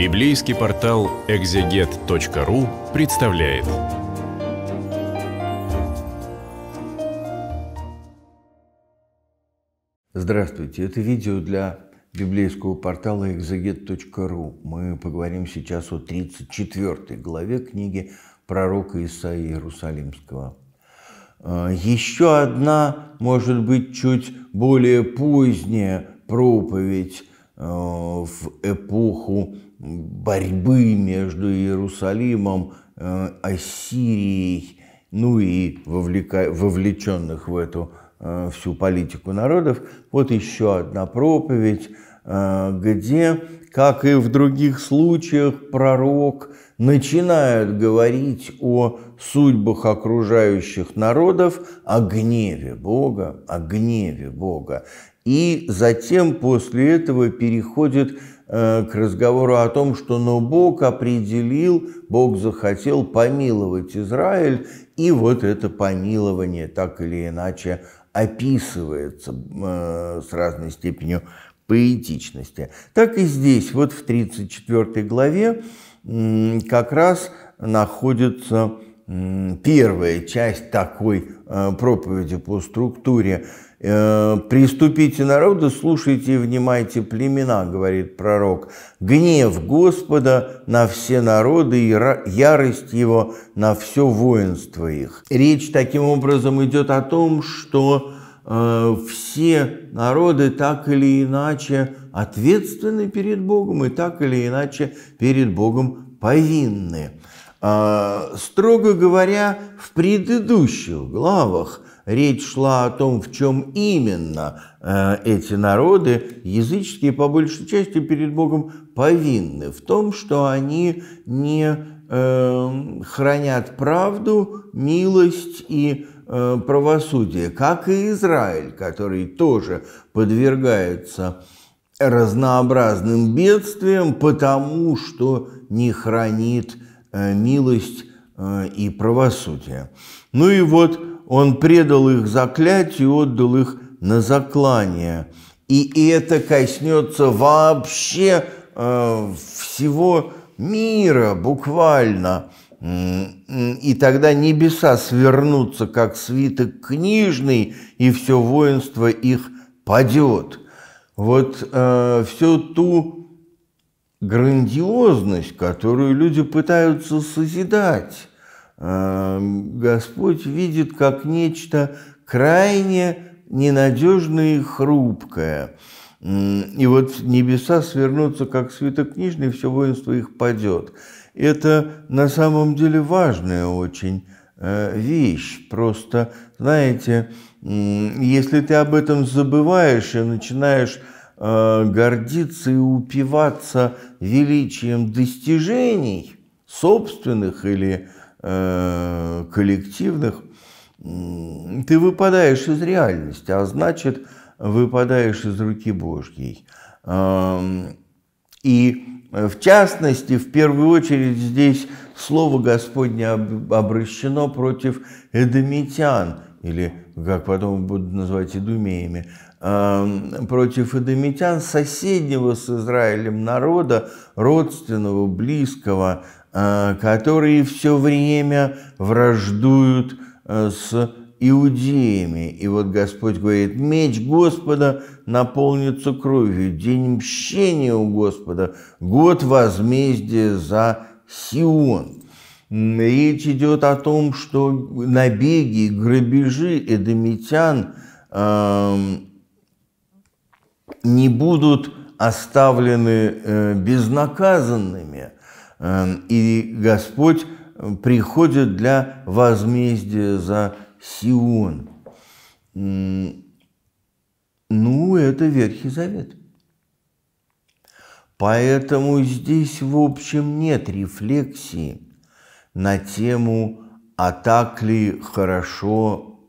Библейский портал экзегет.ру представляет. Здравствуйте, это видео для библейского портала экзегет.ру. Мы поговорим сейчас о 34 главе книги пророка Исаии Иерусалимского. А, еще одна, может быть, чуть более поздняя проповедь в эпоху борьбы между Иерусалимом, э, Ассирией, ну и вовлека... вовлеченных в эту э, всю политику народов. Вот еще одна проповедь, э, где, как и в других случаях, пророк начинает говорить о судьбах окружающих народов, о гневе Бога, о гневе Бога. И затем после этого переходит Э, к разговору о том, что но Бог определил, Бог захотел помиловать Израиль, и вот это помилование так или иначе описывается э, с разной степенью поэтичности. Так и здесь, вот в 34 главе, как раз находится первая часть такой э, проповеди по структуре Э, «Приступите народы, слушайте и внимайте племена», говорит пророк. «Гнев Господа на все народы и ярость Его на все воинство их». Речь таким образом идет о том, что э, все народы так или иначе ответственны перед Богом и так или иначе перед Богом повинны. Э, строго говоря, в предыдущих главах – речь шла о том, в чем именно э, эти народы, языческие по большей части перед Богом повинны, в том, что они не э, хранят правду, милость и э, правосудие, как и Израиль, который тоже подвергается разнообразным бедствиям, потому что не хранит милость и правосудие. Ну и вот он предал их заклятию, отдал их на заклание. И это коснется вообще э, всего мира буквально. И тогда небеса свернутся, как свиток книжный, и все воинство их падет. Вот э, всю ту грандиозность, которую люди пытаются созидать, Эм, Господь видит как нечто крайне ненадежное и хрупкое. И вот небеса свернутся, как свиток книжный, все воинство их падет. Это на самом деле важная очень э, вещь. Просто, знаете, если ты об этом забываешь и начинаешь гордиться и упиваться величием достижений собственных или Э, коллективных, ты выпадаешь из реальности, а значит, выпадаешь из руки Божьей. И в частности, в первую очередь здесь слово Господне обращено против эдомитян, или, как потом будут называть идумеями, против эдомитян, соседнего с Израилем народа, родственного, близкого, Э, которые все время враждуют э, с иудеями. И вот Господь говорит, меч Господа наполнится кровью, день мщения у Господа, год возмездия за Сион. Речь идет о том, что набеги, грабежи эдомитян э, не будут оставлены э, безнаказанными – Эм, и Господь э, приходит для возмездия за Сион. Ну, это Ветхий Завет. Поэтому здесь, в общем, нет рефлексии на тему, а так ли хорошо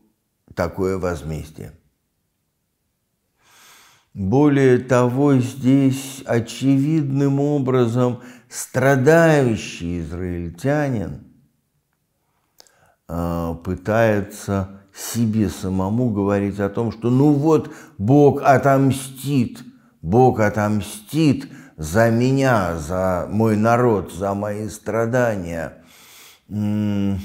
такое возмездие. Более того, здесь очевидным образом страдающий израильтянин а, пытается себе самому говорить о том, что ну вот Бог отомстит, Бог отомстит за меня, за мой народ, за мои страдания. Ну,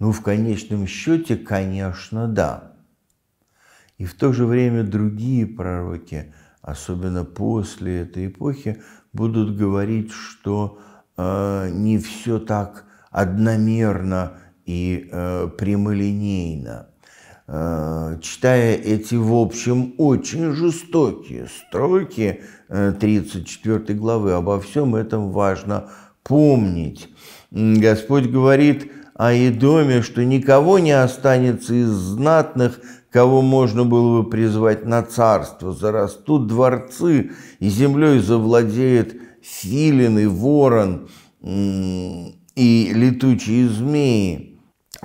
в конечном счете, конечно, да. И в то же время другие пророки, особенно после этой эпохи, будут говорить, что э, не все так одномерно и э, прямолинейно. Э, читая эти, в общем, очень жестокие строки 34 э, главы, обо всем этом важно помнить. Господь говорит о Едоме, что никого не останется из знатных, кого можно было бы призвать на царство. Зарастут дворцы, и землей завладеет филин и ворон, и летучие змеи,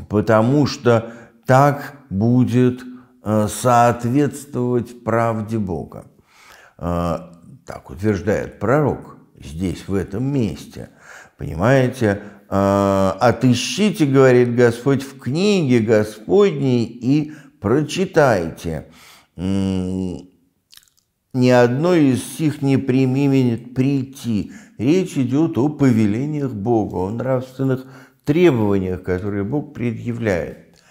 потому что так будет э, соответствовать правде Бога. Э, так утверждает пророк здесь, в этом месте. Понимаете, э, отыщите, говорит Господь, в книге Господней и прочитайте. Ни одной из сих не применит прийти. Речь идет о повелениях Бога, о нравственных требованиях, которые Бог предъявляет.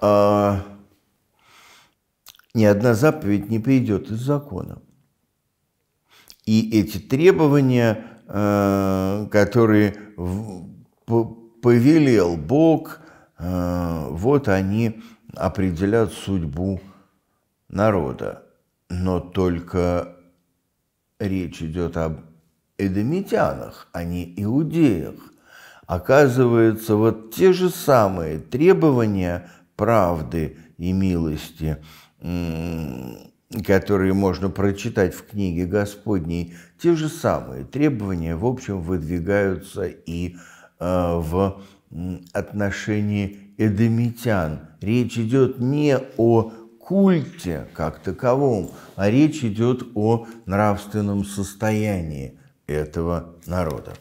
А, ни одна заповедь не придет из закона. И эти требования, а, которые повелел Бог, а, вот они определят судьбу народа. Но только речь идет об эдемитянах, а не иудеях. Оказывается, вот те же самые требования правды и милости, которые можно прочитать в книге Господней, те же самые требования, в общем, выдвигаются и э, в отношении эдемитян. Речь идет не о культе как таковом, а речь идет о нравственном состоянии этого народа.